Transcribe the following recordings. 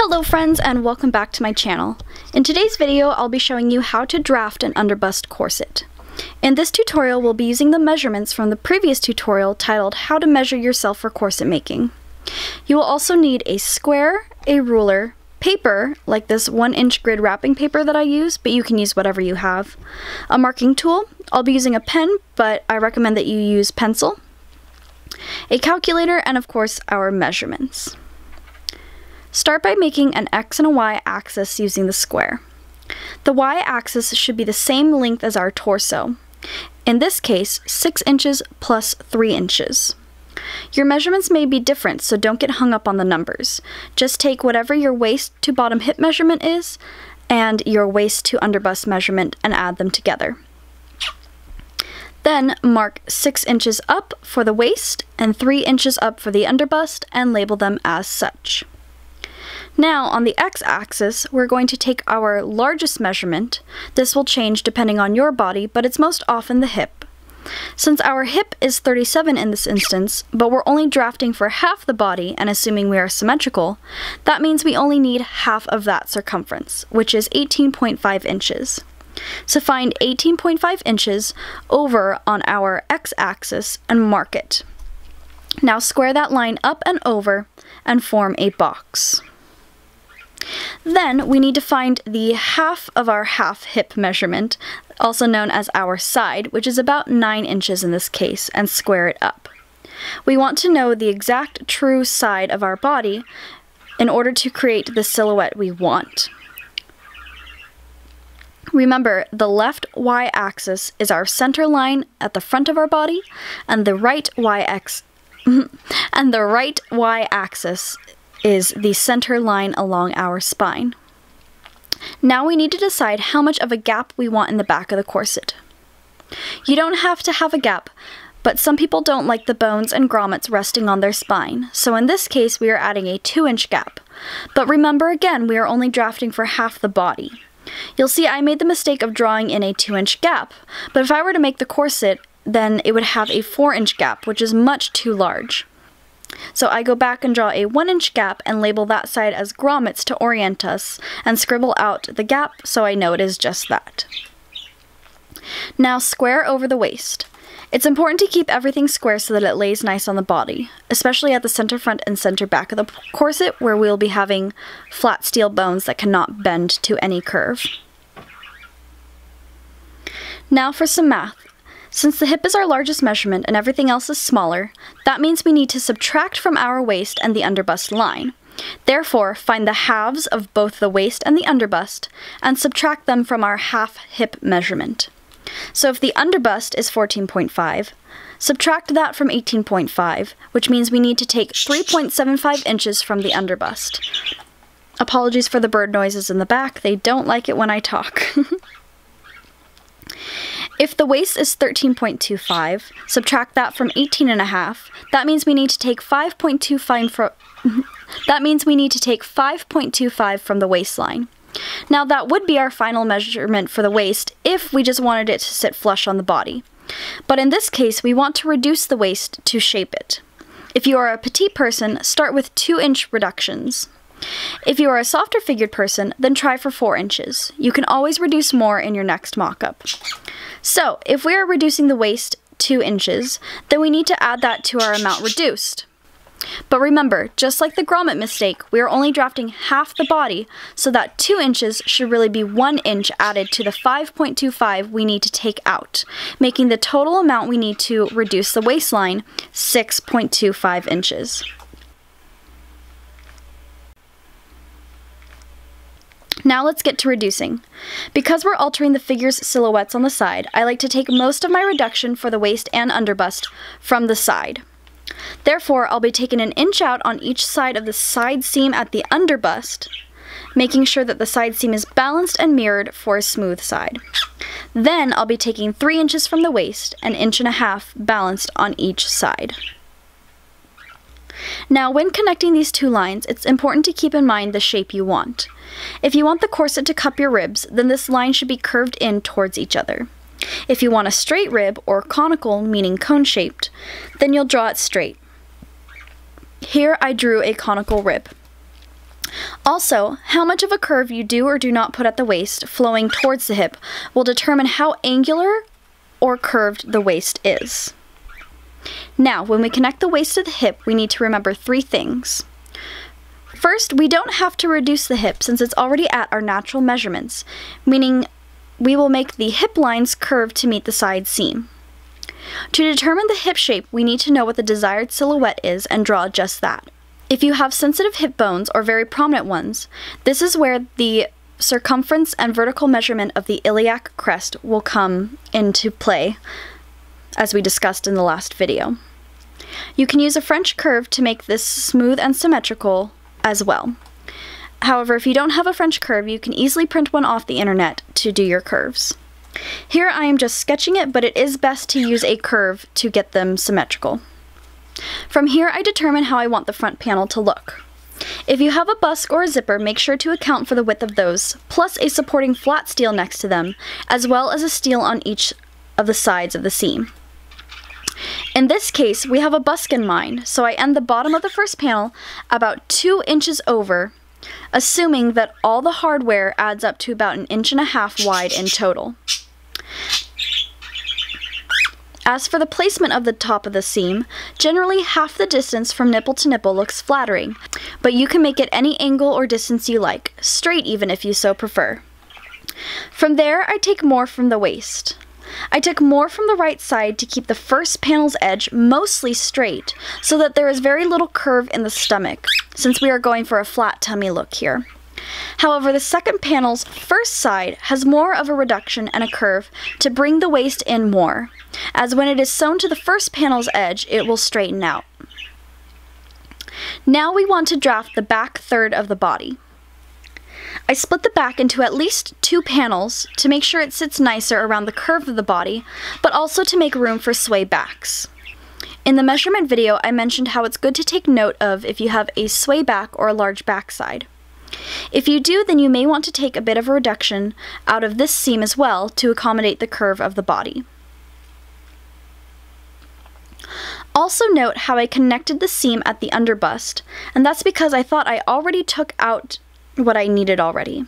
Hello friends and welcome back to my channel. In today's video I'll be showing you how to draft an underbust corset. In this tutorial we'll be using the measurements from the previous tutorial titled How to Measure Yourself for Corset Making. You will also need a square, a ruler, paper, like this 1 inch grid wrapping paper that I use, but you can use whatever you have, a marking tool, I'll be using a pen, but I recommend that you use pencil, a calculator, and of course our measurements. Start by making an x and a y axis using the square. The y-axis should be the same length as our torso. In this case, 6 inches plus 3 inches. Your measurements may be different, so don't get hung up on the numbers. Just take whatever your waist to bottom hip measurement is and your waist to underbust measurement and add them together. Then mark 6 inches up for the waist and 3 inches up for the underbust and label them as such. Now, on the x-axis, we're going to take our largest measurement. This will change depending on your body, but it's most often the hip. Since our hip is 37 in this instance, but we're only drafting for half the body and assuming we are symmetrical, that means we only need half of that circumference, which is 18.5 inches. So find 18.5 inches over on our x-axis and mark it. Now square that line up and over and form a box. Then we need to find the half of our half hip measurement, also known as our side, which is about 9 inches in this case, and square it up. We want to know the exact true side of our body in order to create the silhouette we want. Remember, the left y-axis is our center line at the front of our body, and the right y-axis and the right y-axis is the center line along our spine. Now we need to decide how much of a gap we want in the back of the corset. You don't have to have a gap, but some people don't like the bones and grommets resting on their spine, so in this case we are adding a 2 inch gap. But remember again, we are only drafting for half the body. You'll see I made the mistake of drawing in a 2 inch gap, but if I were to make the corset, then it would have a 4 inch gap, which is much too large. So I go back and draw a 1 inch gap and label that side as grommets to orient us and scribble out the gap so I know it is just that. Now square over the waist. It's important to keep everything square so that it lays nice on the body, especially at the center front and center back of the corset where we'll be having flat steel bones that cannot bend to any curve. Now for some math. Since the hip is our largest measurement and everything else is smaller, that means we need to subtract from our waist and the underbust line. Therefore, find the halves of both the waist and the underbust and subtract them from our half hip measurement. So if the underbust is 14.5, subtract that from 18.5, which means we need to take 3.75 inches from the underbust. Apologies for the bird noises in the back, they don't like it when I talk. If the waist is 13.25, subtract that from 18.5, that means we need to take 5.25 from that means we need to take 5.25 from the waistline. Now that would be our final measurement for the waist if we just wanted it to sit flush on the body. But in this case, we want to reduce the waist to shape it. If you are a petite person, start with 2 inch reductions. If you are a softer figured person, then try for 4 inches. You can always reduce more in your next mock-up. So, if we are reducing the waist 2 inches, then we need to add that to our amount reduced. But remember, just like the grommet mistake, we are only drafting half the body, so that 2 inches should really be 1 inch added to the 5.25 we need to take out, making the total amount we need to reduce the waistline 6.25 inches. Now let's get to reducing. Because we're altering the figure's silhouettes on the side, I like to take most of my reduction for the waist and underbust from the side. Therefore, I'll be taking an inch out on each side of the side seam at the underbust, making sure that the side seam is balanced and mirrored for a smooth side. Then I'll be taking 3 inches from the waist, an inch and a half balanced on each side. Now, when connecting these two lines, it's important to keep in mind the shape you want. If you want the corset to cup your ribs, then this line should be curved in towards each other. If you want a straight rib, or conical, meaning cone-shaped, then you'll draw it straight. Here I drew a conical rib. Also, how much of a curve you do or do not put at the waist flowing towards the hip will determine how angular or curved the waist is. Now, when we connect the waist to the hip, we need to remember three things. First, we don't have to reduce the hip since it's already at our natural measurements, meaning we will make the hip lines curve to meet the side seam. To determine the hip shape, we need to know what the desired silhouette is and draw just that. If you have sensitive hip bones or very prominent ones, this is where the circumference and vertical measurement of the iliac crest will come into play, as we discussed in the last video. You can use a French curve to make this smooth and symmetrical as well. However, if you don't have a French curve, you can easily print one off the internet to do your curves. Here I am just sketching it, but it is best to use a curve to get them symmetrical. From here, I determine how I want the front panel to look. If you have a busk or a zipper, make sure to account for the width of those, plus a supporting flat steel next to them, as well as a steel on each of the sides of the seam. In this case, we have a busk in mind, so I end the bottom of the first panel about 2 inches over, assuming that all the hardware adds up to about an inch and a half wide in total. As for the placement of the top of the seam, generally half the distance from nipple to nipple looks flattering, but you can make it any angle or distance you like, straight even if you so prefer. From there, I take more from the waist. I took more from the right side to keep the first panel's edge mostly straight, so that there is very little curve in the stomach, since we are going for a flat tummy look here. However, the second panel's first side has more of a reduction and a curve to bring the waist in more, as when it is sewn to the first panel's edge, it will straighten out. Now we want to draft the back third of the body. I split the back into at least two panels to make sure it sits nicer around the curve of the body, but also to make room for sway backs. In the measurement video, I mentioned how it's good to take note of if you have a sway back or a large backside. If you do, then you may want to take a bit of a reduction out of this seam as well to accommodate the curve of the body. Also note how I connected the seam at the underbust, and that's because I thought I already took out what I needed already.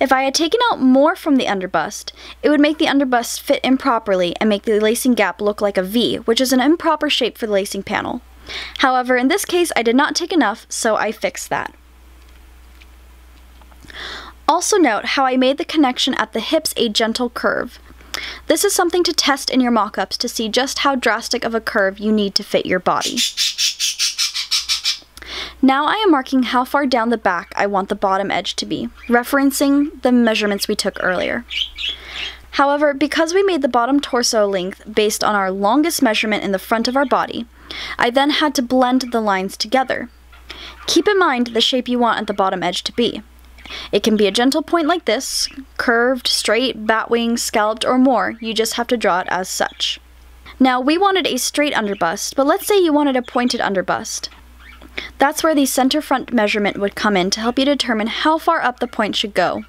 If I had taken out more from the underbust, it would make the underbust fit improperly and make the lacing gap look like a V, which is an improper shape for the lacing panel. However, in this case, I did not take enough, so I fixed that. Also note how I made the connection at the hips a gentle curve. This is something to test in your mock-ups to see just how drastic of a curve you need to fit your body. Now I am marking how far down the back I want the bottom edge to be, referencing the measurements we took earlier. However, because we made the bottom torso length based on our longest measurement in the front of our body, I then had to blend the lines together. Keep in mind the shape you want at the bottom edge to be. It can be a gentle point like this, curved, straight, batwing, scalloped, or more, you just have to draw it as such. Now, we wanted a straight underbust, but let's say you wanted a pointed underbust. That's where the center front measurement would come in to help you determine how far up the point should go.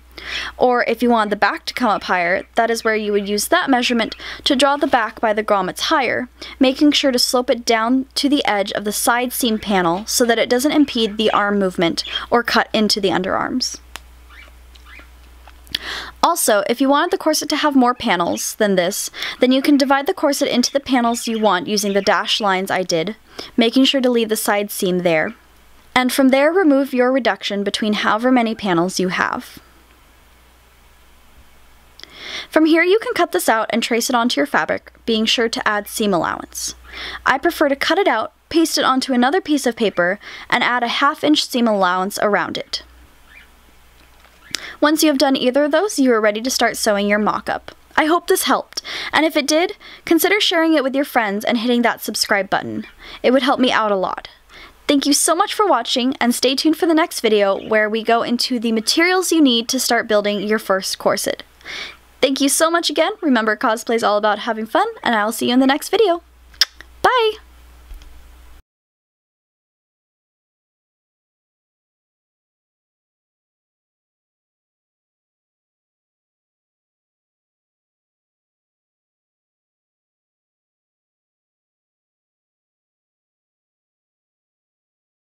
Or if you want the back to come up higher, that is where you would use that measurement to draw the back by the grommets higher, making sure to slope it down to the edge of the side seam panel so that it doesn't impede the arm movement or cut into the underarms. Also, if you wanted the corset to have more panels than this, then you can divide the corset into the panels you want using the dashed lines I did, making sure to leave the side seam there. And from there, remove your reduction between however many panels you have. From here, you can cut this out and trace it onto your fabric, being sure to add seam allowance. I prefer to cut it out, paste it onto another piece of paper, and add a half inch seam allowance around it. Once you have done either of those, you are ready to start sewing your mock-up. I hope this helped, and if it did, consider sharing it with your friends and hitting that subscribe button. It would help me out a lot. Thank you so much for watching, and stay tuned for the next video where we go into the materials you need to start building your first corset. Thank you so much again. Remember, cosplay is all about having fun, and I will see you in the next video. Bye!